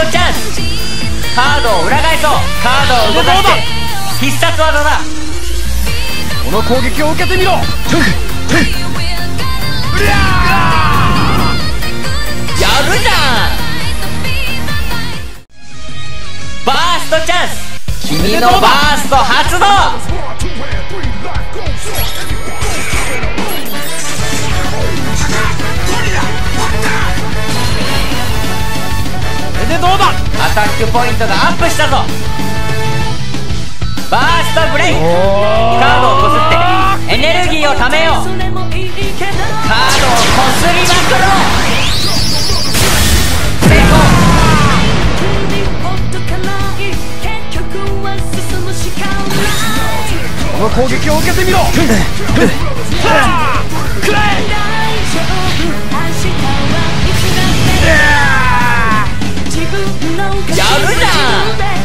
ストチャンスカードを裏返そうカードを動かして。必殺技だ。この攻撃を受けてみろ。やるじゃん。バーストチャンス。君のバースト発動タックポイントがアップしたぞ。バーストブレイク。カードをこすってエネルギーをためよう。カードをこすりまくろう。成功。この攻撃を受けてみろ やるじゃん